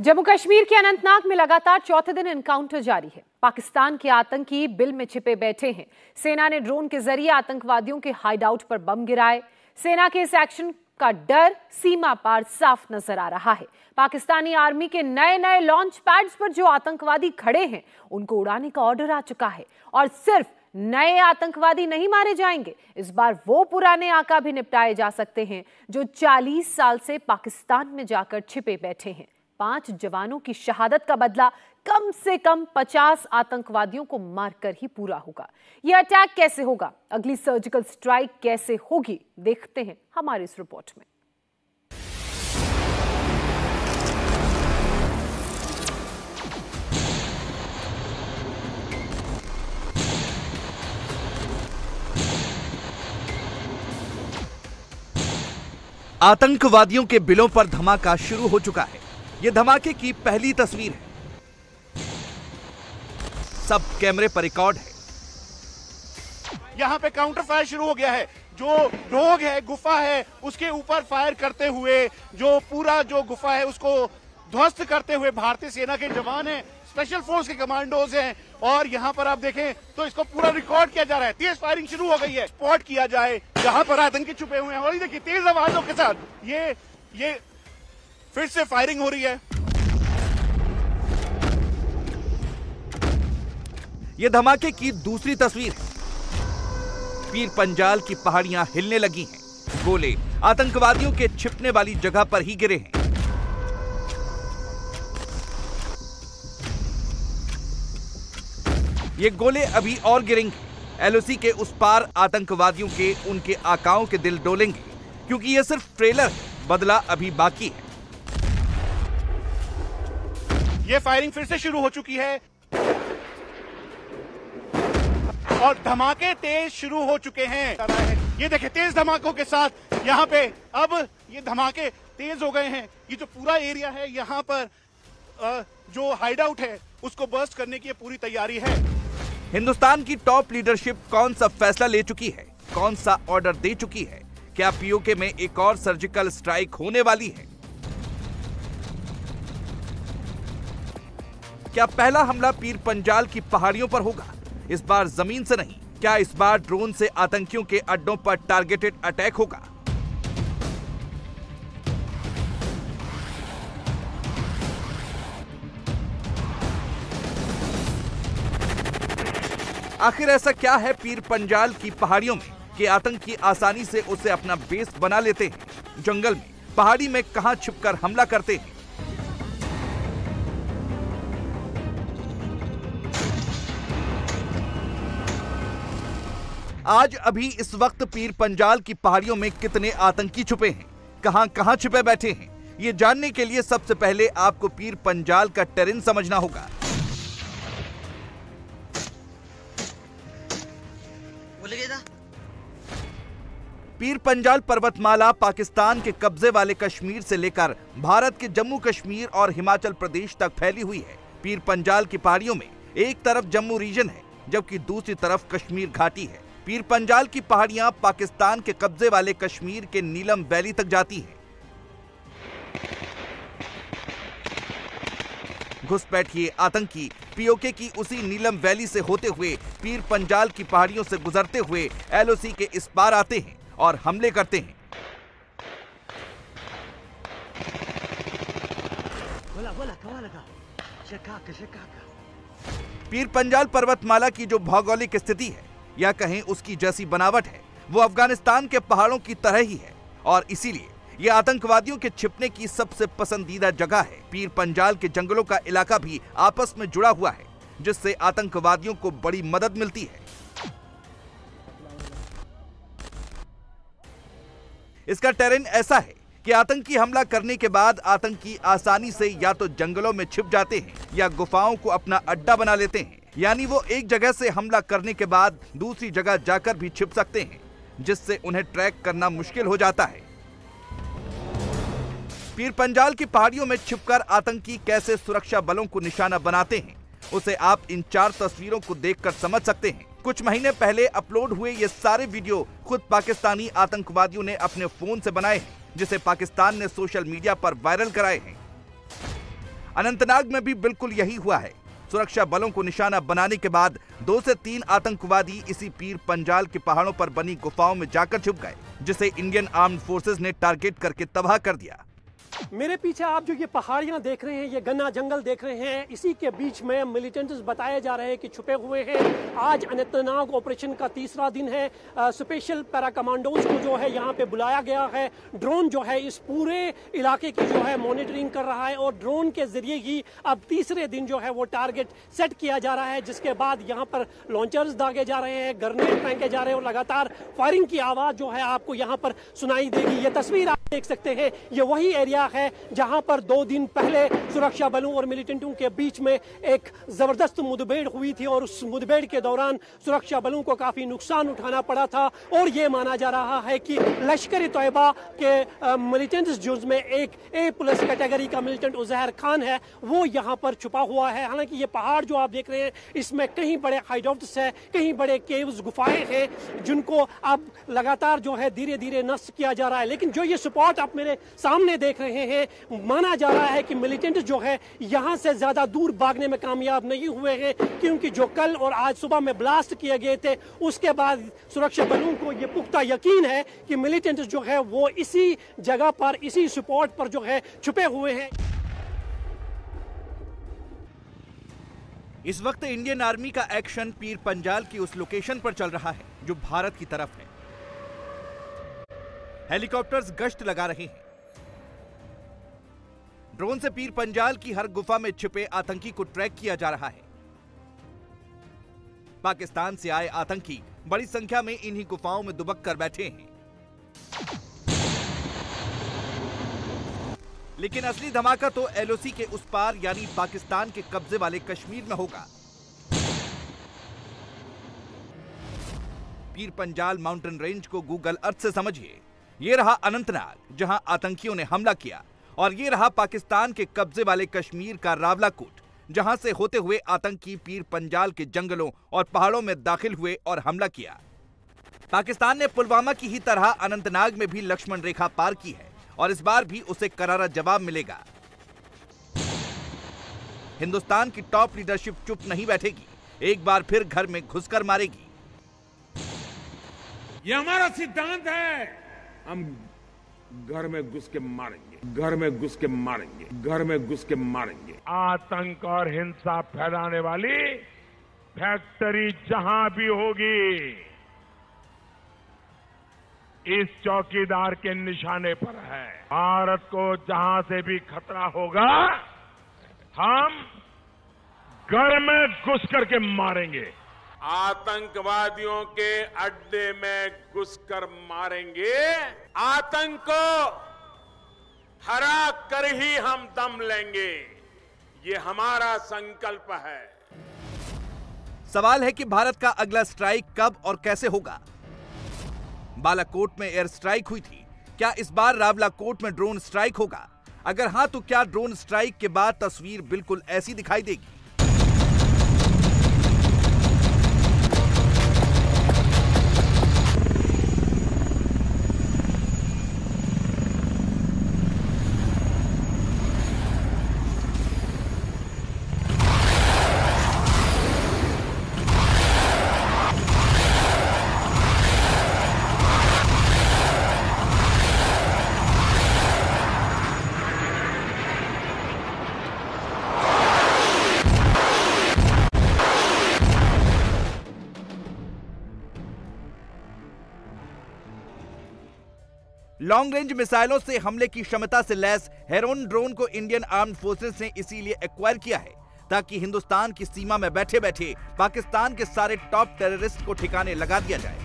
जम्मू कश्मीर के अनंतनाग में लगातार चौथे दिन एनकाउंटर जारी है। पाकिस्तान के आतंकी बिल में छिपे बैठे हैं। सेना ने ड्रोन के ज़रिए आतंकवादियों के हाइडआउट पर बम गिराए। सेना के इस एक्शन का डर सीमा पार साफ़ नज़र आ रहा है। पाकिस्तानी आर्मी के नए नए लॉन्च पैड्स पर जो आतंकवादी खड़े हैं, उनको उड़ाने का ऑर्डर आ चुका है। और सिर्फ़ नए आतंकवादी नहीं मारे जाएँगे, इस बार वो पुराने आका भी निपटाए जा सकते हैं, जो 40 साल से पाकिस्तान में जाकर छिपे बैठे हैं। पाँच जवानों की शहादत का बदला कम से कम 50 आतंकवादियों को मारकर ही पूरा होगा। यह अटैक कैसे होगा? अगली सर्जिकल स्ट्राइक कैसे होगी? देखते हैं हमारी इस रिपोर्ट में। आतंकवादियों के बिलों पर धमाका शुरू हो चुका है। यह धमाके की पहली तस्वीर है। सब कैमरे पर रिकॉर्ड है। यहाँ पे काउंटर फायर शुरू हो गया है। जो रोग है, गुफा है, उसके ऊपर फायर करते हुए, जो पूरा जो गुफा है, उसको ध्वस्त करते हुए भारतीय सेना के जवान हैं स्पेशल फोर्स के कमांडोज हैं। और यहाँ पर आप देखें तो इसको पूरा रिकॉर्ड किया जा रहा है। तेज फायरिंग शुरू हो गई है। स्पॉट किया जाए, जहाँ पर आतंकी छुपे हुए हैं। और ये देखिए, तेज आवाजों के साथ ये ये फिर से फायरिंग हो रही है। यह धमाके की दूसरी तस्वीर। पीर पंजाल की पहाड़ियाँ हिलने लगी हैं। गोले आतंकवादियों के छिपने वाली जगह पर ही गिरे हैं। ये गोले अभी और गिरेंगे। एलओसी के उस पार आतंकवादियों के उनके आकाओं के दिल डोलेंगे, क्योंकि यह सिर्फ़ ट्रेलर है, बदला अभी बाकी है। ये फायरिंग फिर से शुरू हो चुकी है। और धमाके तेज शुरू हो चुके हैं। ये देखे तेज धमाकों के साथ यहाँ पे अब ये धमाके तेज हो गए हैं। ये जो पूरा एरिया है यहाँ पर जो हाइड आउट है, उसको बर्स्ट करने की पूरी तैयारी है। हिंदुस्तान की टॉप लीडरशिप कौन सा फैसला ले चुकी है? कौन सा ऑर्डर दे चुकी है? क्या पीओके में एक और सर्जिकल स्ट्राइक होने वाली है? क्या पहला हमला पीर पंजाल की पहाड़ियों पर होगा? इस बार ज़मीन से नहीं, क्या इस बार ड्रोन से आतंकियों के अड्डों पर टारगेटेड अटैक होगा? आखिर ऐसा क्या है पीर पंजाल की पहाड़ियों में, कि आतंकी आसानी से उसे अपना बेस बना लेते हैं? जंगल में, पहाड़ी में कहाँ छिपकर हमला करते हैं? आज अभी इस वक्त पीर पंजाल की पहाड़ियों में कितने आतंकी छुपे हैं? कहाँ कहाँ छुपे बैठे हैं? ये जानने के लिए सबसे पहले आपको पीर पंजाल का टेरेन समझना होगा। पीर पंजाल पर्वतमाला पाकिस्तान के कब्जे वाले कश्मीर से लेकर भारत के जम्मू कश्मीर और हिमाचल प्रदेश तक फैली हुई है। पीर पंजाल की पहाड़ियों में एक तरफ़ जम्मू रीजन है जबकि दूसरी तरफ़ कश्मीर घाटी है। पीर पंजाल की पहाड़ियाँ पाकिस्तान के कब्जे वाले कश्मीर के नीलम वैली तक जाती हैं। घुसपैठिए आतंकी पीओके की उसी नीलम वैली से होते हुए पीर पंजाल की पहाड़ियों से गुजरते हुए एलओसी के इस पार आते हैं और हमले करते हैं। पीर पंजाल पर्वतमाला की जो भौगोलिक स्थिति है या कहें उसकी जैसी बनावट है, वो अफ़गानिस्तान के पहाड़ों की तरह ही है। और इसीलिए ये आतंकवादियों के छिपने की सबसे पसंदीदा जगह है। पीर पंजाल के जंगलों का इलाका भी आपस में जुड़ा हुआ है, जिससे आतंकवादियों को बड़ी मदद मिलती है। इसका टेरेन ऐसा है कि आतंकी हमला करने के बाद आतंकी आसानी से या तो जंगलों में छिप जाते हैं या गुफाओं को अपना अड्डा बना लेते हैं। यानी वो एक जगह से हमला करने के बाद दूसरी जगह जाकर भी छिप सकते हैं, जिससे उन्हें ट्रैक करना मुश्किल हो जाता है। पीर पंजाल की पहाड़ियों में छिपकर आतंकी कैसे सुरक्षा बलों को निशाना बनाते हैं, उसे आप इन चार तस्वीरों को देखकर समझ सकते हैं। कुछ महीने पहले अपलोड हुए ये सारे वीडियो खुद पाकिस्तानी आतंकवादियों ने अपने फ़ोन से बनाए हैं, जिसे पाकिस्तान ने सोशल मीडिया पर वायरल कराए हैं। अनंतनाग में भी बिल्कुल यही हुआ है। सुरक्षा बलों को निशाना बनाने के बाद दो से तीन आतंकवादी इसी पीर पंजाल के पहाड़ों पर बनी गुफाओं में जाकर छुप गए, जिसे इंडियन आर्म्ड फोर्सेज ने टारगेट करके तबाह कर दिया। मेरे पीछे आप जो ये पहाड़ियाँ देख रहे हैं ये गन्ना जंगल देख रहे हैं इसी के बीच में मिलिटेंट्स बताए जा रहे हैं कि छुपे हुए हैं। आज अनंतनाग ऑपरेशन का तीसरा दिन है। आ, स्पेशल पैरा कमांडोज को जो है यहाँ पे बुलाया गया है। ड्रोन जो है इस पूरे इलाके की जो है मॉनिटरिंग कर रहा है और ड्रोन के ज़रिए ही अब तीसरे दिन जो है वो टारगेट सेट किया जा रहा है जिसके बाद यहाँ पर लॉन्चर्स दागे जा रहे हैं ग्रनेड फेंके जा रहे हैं और लगातार फायरिंग की आवाज़ जो है आपको यहाँ पर सुनाई देगी। ये तस्वीर आप देख सकते हैं। ये वही एरिया है, जहाँ पर दो दिन पहले सुरक्षा बलों और मिलिटेंटों के बीच में एक ज़बरदस्त मुठभेड़ हुई थी और उस मुठभेड़ के दौरान सुरक्षा बलों को काफ़ी नुकसान उठाना पड़ा था। और ये माना जा रहा है कि लश्कर तयबा के मिलिटेंट्स जिसमें एक ए प्लस कैटेगरी का मिलिटेंट उजहर खान है, वो यहाँ पर छुपा हुआ है। हालाँकि ये पहाड़ जो आप देख रहे हैं, इसमें कहीं बड़े हाइडआउट्स है, कहीं बड़े केव्स गुफाएँ हैं, जिनको अब लगातार जो है धीरे धीरे नष्ट किया जा रहा है। लेकिन जो ये स्पॉट आप मेरे सामने देख रहे हैं माना जा रहा है कि मिलिटेंट जो है, यहाँ से ज़्यादा दूर भागने में कामयाब नहीं हुए हैं, क्योंकि जो कल और आज सुबह में ब्लास्ट किए गए थे, उसके बाद सुरक्षा बलों को यह पुख्ता यकीन है कि मिलिटेंट जो है, वो इसी जगह पर, इसी स्पॉट पर जो है, छुपे हुए हैं। इस वक्त इंडियन आर्मी का एक्शन पीर पंजाल की उस लोकेशन पर चल रहा है, जो भारत की तरफ़ है। हेलीकॉप्टर्स गश्त लगा रहे हैं। ड्रोन से पीर पंजाल की हर गुफा में छिपे आतंकी को ट्रैक किया जा रहा है। पाकिस्तान से आए आतंकी बड़ी संख्या में इन्हीं गुफाओं में दुबक कर बैठे हैं। लेकिन असली धमाका तो एलओसी के उस पार, यानी पाकिस्तान के कब्जे वाले कश्मीर में होगा। पीर पंजाल माउंटेन रेंज को गूगल अर्थ से समझिए। ये रहा अनंतनाग, जहाँ आतंकियों ने हमला किया। और ये रहा पाकिस्तान के कब्जे वाले कश्मीर का रावलाकोट, जहाँ से होते हुए आतंकी पीर पंजाल के जंगलों और पहाड़ों में दाखिल हुए और हमला किया। पाकिस्तान ने पुलवामा की ही तरह अनंतनाग में भी लक्ष्मण रेखा पार की है और इस बार भी उसे करारा जवाब मिलेगा। हिंदुस्तान की टॉप लीडरशिप चुप नहीं बैठेगी, एक बार फिर घर में घुसकर मारेगी। ये हमारा सिद्धांत है, हम घर में घुस के मारेंगे। घर में घुस के मारेंगे घर में घुस के मारेंगे। आतंक और हिंसा फैलाने वाली फैक्ट्री जहाँ भी होगी इस चौकीदार के निशाने पर है। भारत को जहाँ से भी खतरा होगा हम घर में घुस करके मारेंगे। आतंकवादियों के अड्डे में घुसकर मारेंगे। आतंक को हरा कर ही हम दम लेंगे। ये हमारा संकल्प है। सवाल है कि भारत का अगला स्ट्राइक कब और कैसे होगा? बालाकोट में एयर स्ट्राइक हुई थी। क्या इस बार रावलाकोट में ड्रोन स्ट्राइक होगा? अगर हाँ तो क्या ड्रोन स्ट्राइक के बाद तस्वीर बिल्कुल ऐसी दिखाई देगी? लॉन्ग रेंज मिसाइलों से हमले की क्षमता से लैस हेरोन ड्रोन को इंडियन आर्म फोर्सेस ने इसीलिए एक्वायर किया है, ताकि हिंदुस्तान की सीमा में बैठे बैठे पाकिस्तान के सारे टॉप टेररिस्ट को ठिकाने लगा दिया जाए।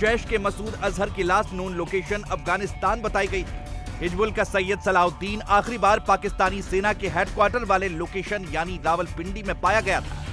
जैश के मसूद अजहर की लास्ट नोन लोकेशन अफ़गानिस्तान बताई गई थी। हिजबुल का सैयद सलाउद्दीन आखिरी बार पाकिस्तानी सेना के हेडक्वार्टर वाले लोकेशन यानी रावलपिंडी में पाया गया था।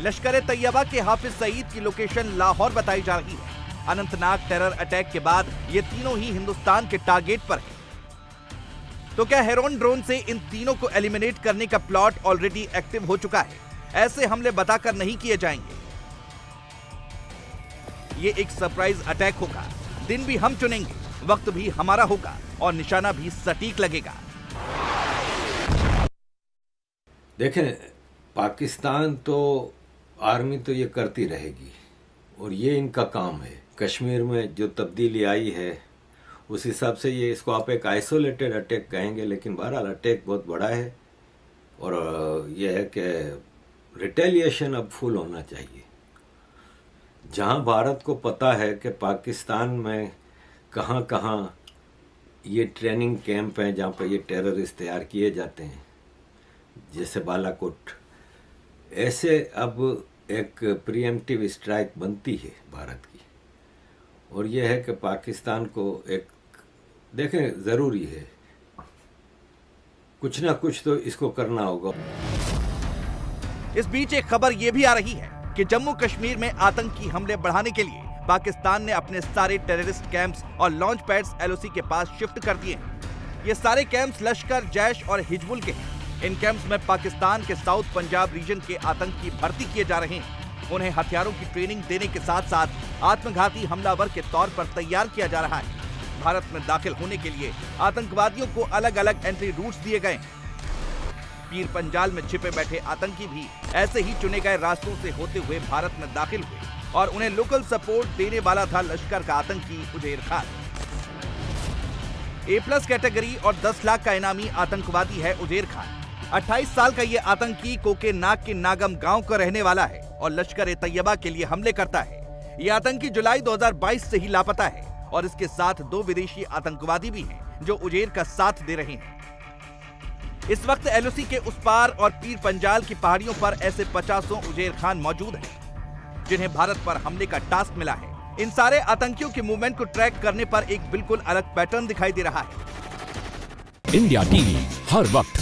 लश्कर तैयबा के हाफिज सईद की लोकेशन लाहौर बताई जा रही है। अनंतनाग टेरर अटैक के बाद ये तीनों ही हिंदुस्तान के टारगेट पर हैं। तो क्या हेरोन ड्रोन से इन तीनों को एलिमिनेट करने का प्लॉट ऑलरेडी एक्टिव हो चुका है? ऐसे हमले बताकर नहीं किए जाएँगे। ये एक सरप्राइज़ अटैक होगा। दिन भी हम चुनेंगे, वक्त भी हमारा होगा, और निशाना भी सटीक लगेगा। देखें, पाकिस्तान तो आर्मी तो ये करती रहेगी, और ये इनका काम है। कश्मीर में जो तब्दीली आई है, उस हिसाब से ये इसको आप एक आइसोलेटेड अटैक कहेंगे, लेकिन बहरहाल अटैक बहुत बड़ा है और यह है कि रिटेलिएशन अब फुल होना चाहिए। जहाँ भारत को पता है कि पाकिस्तान में कहाँ कहाँ ये ट्रेनिंग कैंप हैं, जहाँ पर ये टेररिस्ट तैयार किए जाते हैं, जैसे बालाकोट। ऐसे अब एक प्रियमटिव स्ट्राइक बनती है भारत की। और यह है कि पाकिस्तान को एक, देखें, ज़रूरी है। कुछ ना कुछ तो इसको करना होगा। इस बीच एक खबर यह भी आ रही है कि जम्मू कश्मीर में आतंकी हमले बढ़ाने के लिए पाकिस्तान ने अपने सारे टेररिस्ट कैंप्स और लॉन्च पैड्स एलओसी के पास शिफ्ट कर दिए हैं। ये सारे कैंप्स लश्कर, जैश और हिजबुल के हैं। इन कैंप्स में पाकिस्तान के साउथ पंजाब रीजन के आतंकी भर्ती किए जा रहे हैं। उन्हें हथियारों की ट्रेनिंग देने के साथ साथ आत्मघाती हमलावर के तौर पर तैयार किया जा रहा है। भारत में दाखिल होने के लिए आतंकवादियों को अलग अलग एंट्री रूट दिए गए। पीर पंजाल में छिपे बैठे आतंकी भी ऐसे ही चुने गए रास्तों से होते हुए भारत में दाखिल हुए और उन्हें लोकल सपोर्ट देने वाला था लश्कर का आतंकी उदेर खान। ए प्लस कैटेगरी और 10 लाख का इनामी आतंकवादी है उदेर खान। 28 साल का ये आतंकी कोके नाग के नागम गाँव का रहने वाला है। और लश्कर ए तैयबा के लिए हमले करता है। ये आतंकी जुलाई 2022 से ही लापता है और इसके साथ दो विदेशी आतंकवादी भी हैं, जो उजेर का साथ दे रहे हैं। इस वक्त एलओसी के उस पार और पीर पंजाल की पहाड़ियों पर ऐसे पचासों उजेर खान मौजूद हैं, जिन्हें भारत पर हमले का टास्क मिला है। इन सारे आतंकियों के मूवमेंट को ट्रैक करने पर एक बिल्कुल अलग पैटर्न दिखाई दे रहा है। इंडिया टीवी हर वक्त।